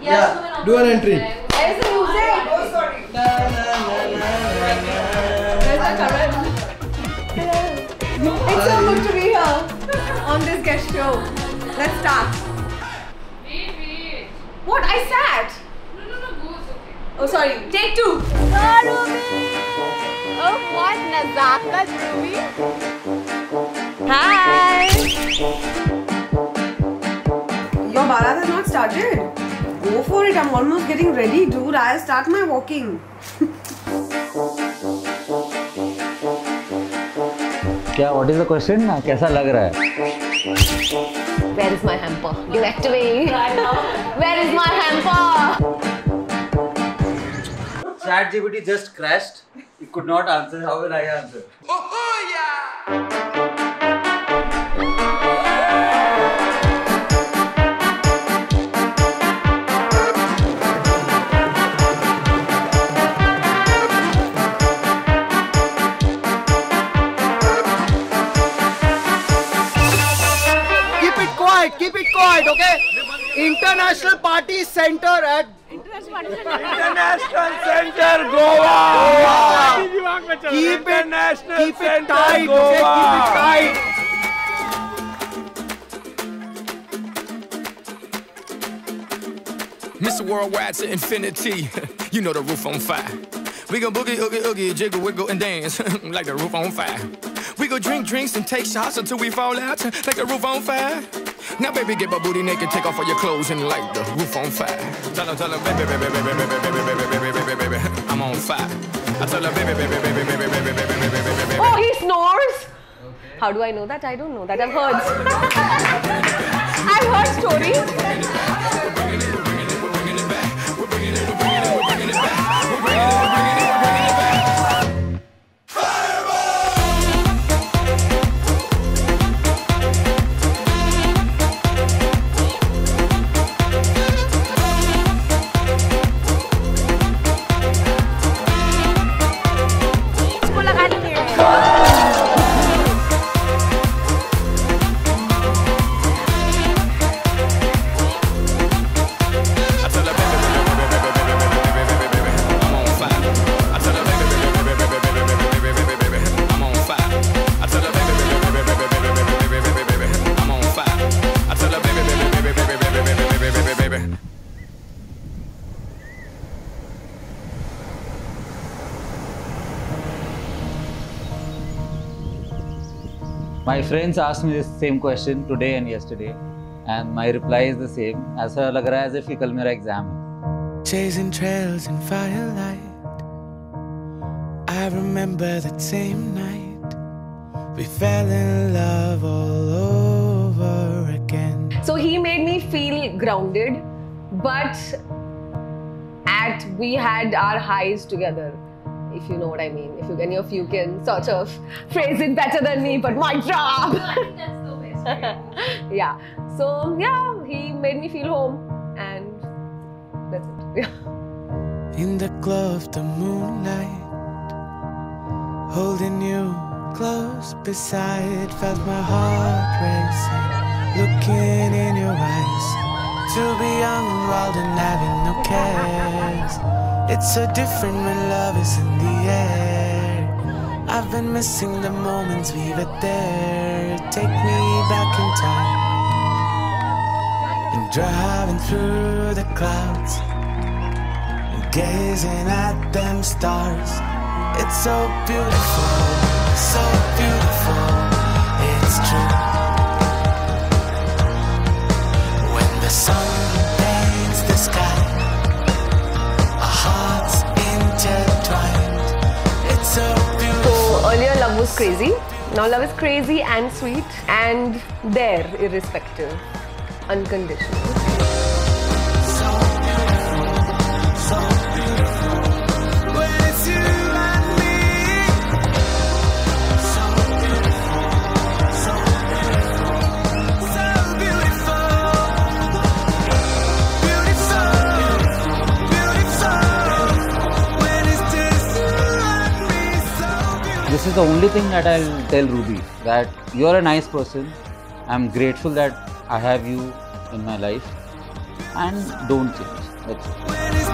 Yeah, do an entry. Where's the music? Oh, sorry. Oh, Where's the current? It's so good to be here on this guest show. Let's start. Wait, wait. What? I sat. No, no, no, go. Okay. Oh, sorry. Take two. Oh, what nazakat, Ruby. started? Go for it. I'm almost getting ready, dude. I'll start my walking. क्या what is the question ना कैसा लग रहा है where is my hamper give it to me where is my hamper ChatGPT just crashed it could not answer how will I answer ओहो या quiet, keep it quiet, okay? International Party Center at International Center Goa. Keep it, International keep it Center tight, Goa. okay? Keep it tight. Mr. Worldwide to infinity. you know the roof on fire. We go boogie, oogie, oogie, jiggle, wiggle, and dance like the roof on fire. We go drink drinks and take shots until we fall out like the roof on fire. Now, baby, get my booty naked, take off all your clothes and light the roof on fire. Tell her, tell her, baby, baby, baby, baby, baby, baby, baby, baby, baby, baby, I'm on fire. I tell her, baby, baby, baby, baby, baby, baby, baby, baby, baby, baby. Oh, he snores. How do I know that? I don't know that. I've heard. I've heard stories. My friends asked me this same question today and yesterday, and my reply is the same. ऐसा लग रहा है as if कि कल मेरा exam है. Chasing trails in firelight. I remember that same night. We fell in love all over again. So he made me feel grounded, but at we had our highs together. If you know what I mean. If you, any of you can sort of phrase it better than me, but my job. I think that's the best. yeah. So yeah, he made me feel home, and that's it. Yeah. In the glow of the moonlight, holding you close beside, felt my heart racing, looking in your eyes. Young and wild and having no cares. It's so different when love is in the air. I've been missing the moments we were there. Take me back in time. And driving through the clouds and gazing at them stars. It's so beautiful, so beautiful, it's true. When the sun the sky, our hearts intertwined. It's so beautiful. So earlier love was crazy. Now love is crazy and sweet and there, irrespective, unconditional. The only thing that I'll tell Ruby that you're a nice person. I'm grateful that I have you in my life. and don't change. That's it.